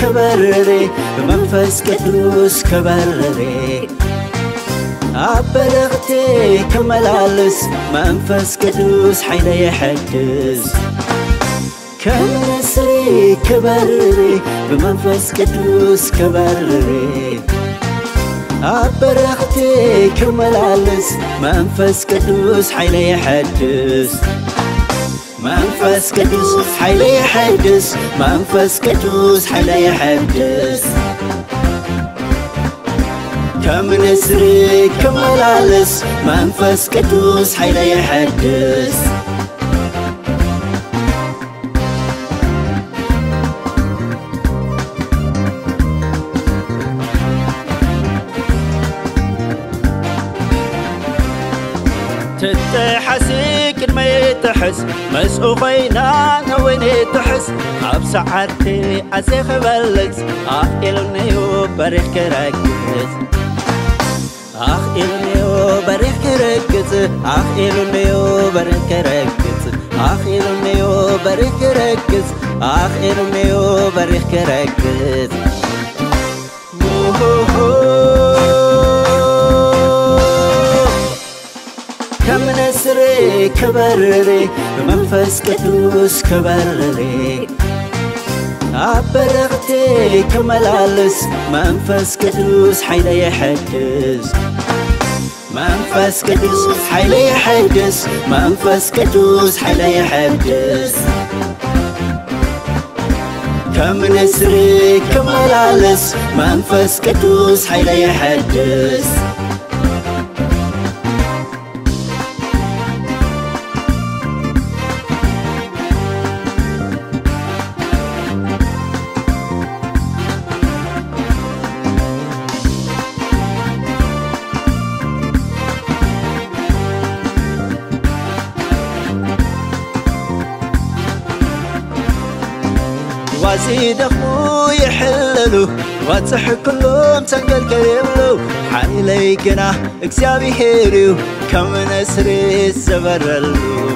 كبرري بمنفس قدوس كبرري. عبرغتي كملالس منفس قدوس حيل يحدث. كنسري كبرري بمنفس قدوس كبرري. عبرغتي كملالس منفس يحدث منفس قدوس حيل يحدث منفس قدوس حيل يحدث كم نسري كملالس منفس قدوس حيل يحدث تتحسي كلمة يتحس مسؤ خينا نويني تحس أب ساعتي أزي خبلز أخ إلنيو بريخ كراكز أخ إلنيو بريخ كراكز أخ إلنيو بريخ كراكز أخ إلنيو بريخ كراكز أخ إلنيو بريخ كراكز كم كبرري بمنفس قدوس كبرري عبرغتي كملالس منفس قدوس حيل يحدث منفس قدوس حيل يحدث منفس قدوس حيل يحدث كم نسري كملالس منفس قدوس حيل يحدث وزيدخو يحللو واتح كلهم تنقل كيبلو حيلي قنا إكسابي هيريو. كم نسري الزبرلو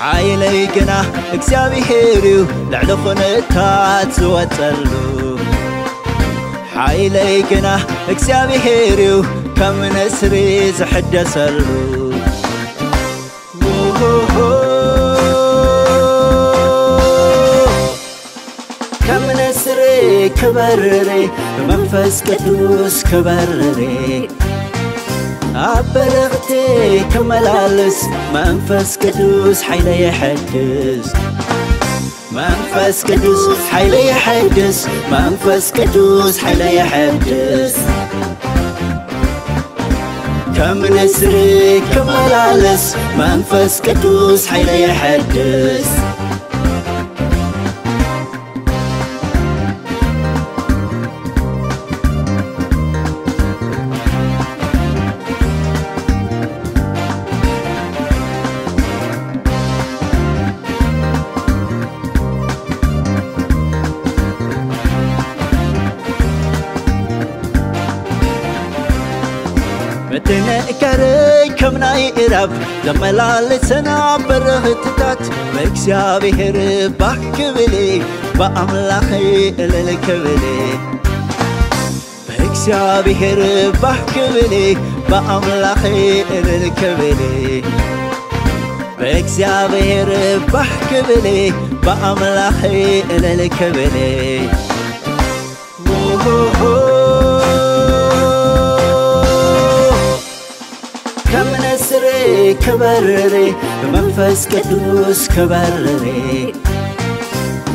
حيلي قنا إكسابي هيريو. لعلو خنتات وتلو حيلي قنا إكسابي هيريو. كم نسري زحدسلو كم كبرري بمنفس قدوس كبرري عبرغتي كملالس منفس قدوس حيل يحدث منفس قدوس حيل يحدث منفس قدوس حيل يحدث كم نسري كملالس منفس قدوس حيل يحدث متنكري كم ناي إراب زملالسنا برهتتات بإكسابيهر بحكبلي بأملاخي للكبلي بإكسابيهر بحكبلي بأملاخي للكبلي بإكسابيهر بحكبلي بأملاخي للكبلي كم نسري كبرري بمنفس قدوس كبرري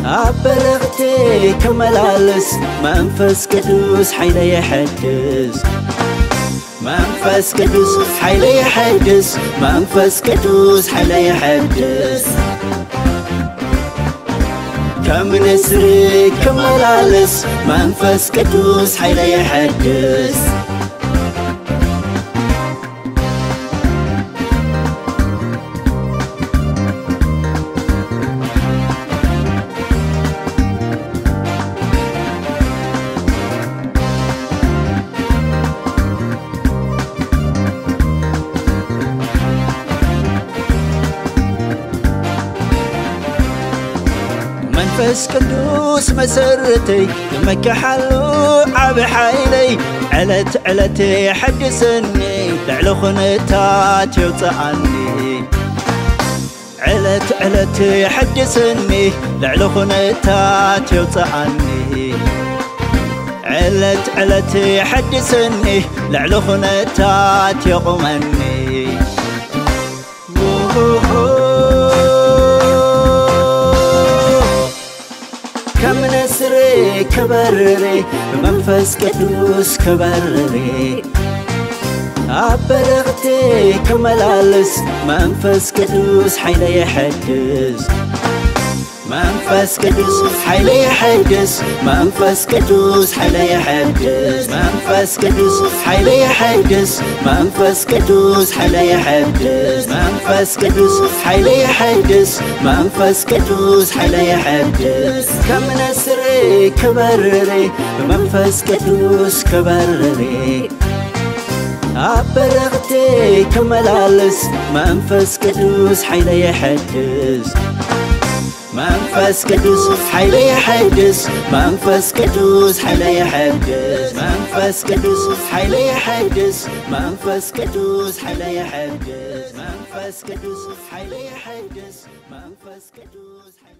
عبرغتي كملالس منفس قدوس حيل يحدث. منفس قدوس حيل يحدث منفس قدوس حيل يحدث. كم نسري كملالس منفس قدوس حيل يحدث. መንፈስ ቅዱስ መሰረተይ ንመካሓሉ ዓብ ሓይለይ ዕለት ዕለት የሐድሰኒ ልዕሊ ኹነታት የውፅኣኒ ዕለት ዕለት የሐድሰኒ ልዕሊ ኹነታት የውፅኣኒ ዕለት ዕለት የሐድሰኒ ልዕሊ ኹነታት የቑመኒ ከበርሬ ብመንፈስ ቅዱስ ከበርሬ ኣብ በረኽቲ ክመላለስ መንፈስ ቅዱስ ሓይለ የሐድስ መንፈስ ቅዱስ ሓይለ የሐድስ መንፈስ ቅዱስ ሓይለ የሐድስ መንፈስ ቅዱስ ሓይለ የሐድስ መንፈስ ቅዱስ ሓይለ የሐድስ መንፈስ ቅዱስ ሓይለ የሐድስ መንፈስ ቅዱስ ሓይለ የሐድስ ከም ነስሬ ከበርሬ ብመንፈስ ቅዱስ ከበርሬ ኣብ በረኽቲ ክመላለስ መንፈስ ቅዱስ ሓይለ የሐድስ መንፈስ ቅዱስ ሓይለ የሐድስ መንፈስ ቅዱስ ሓይለ የሐድስ መንፈስ ቅዱስ ሓይለ የሐድስ መንፈስ ቅዱስ ሓይለ የሐድስ መንፈስ ቅዱስ ሓይለ የሐድስ መንፈስ ቅዱስ ሓይለ የሐድስ